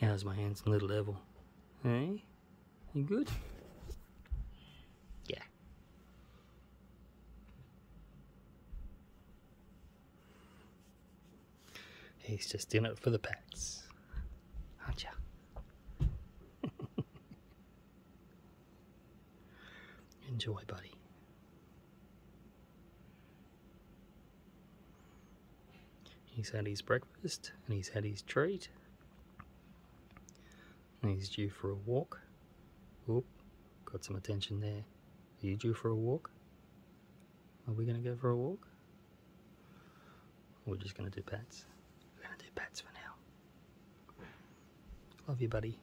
How's my handsome little devil? Hey? You good? Yeah. He's just in it for the pets. Aren't ya? Enjoy, buddy. He's had his breakfast and he's had his treat. And he's due for a walk. Oop, got some attention there. Are you due for a walk? Are we going to go for a walk? We're just going to do pats. We're going to do pats for now. Love you, buddy.